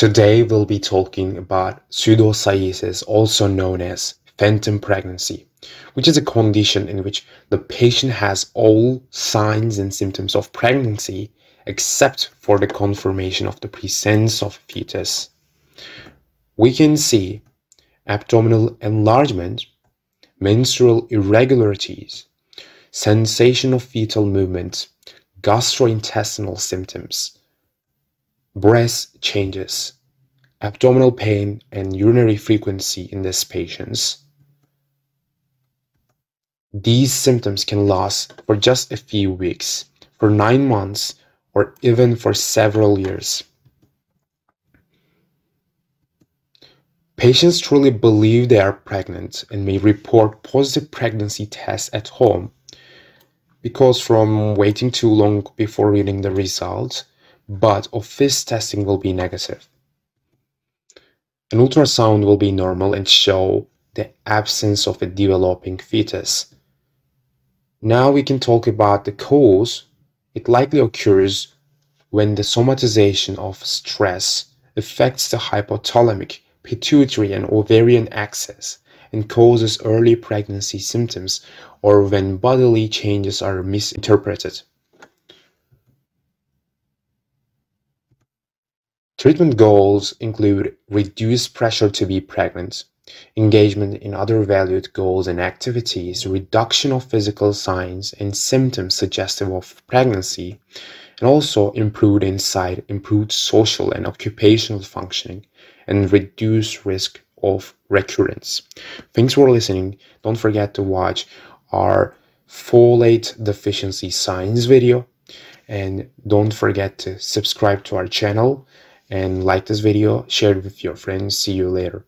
Today we'll be talking about pseudocyesis, also known as phantom pregnancy, which is a condition in which the patient has all signs and symptoms of pregnancy except for the confirmation of the presence of fetus. We can see abdominal enlargement, menstrual irregularities, sensation of fetal movement, gastrointestinal symptoms, breast changes, abdominal pain, and urinary frequency in these patients. These symptoms can last for just a few weeks, for nine months, or even for several years. Patients truly believe they are pregnant and may report positive pregnancy tests at home because from waiting too long before reading the results, but office testing will be negative. An ultrasound will be normal and show the absence of a developing fetus. Now we can talk about the cause. It likely occurs when the somatization of stress affects the hypothalamic, pituitary, and ovarian axis and causes early pregnancy symptoms or when bodily changes are misinterpreted. Treatment goals include reduced pressure to be pregnant, engagement in other valued goals and activities, reduction of physical signs and symptoms suggestive of pregnancy, and also improved insight, improved social and occupational functioning, and reduced risk of recurrence. Thanks for listening. Don't forget to watch our folate deficiency signs video and don't forget to subscribe to our channel and like this video, share it with your friends. See you later.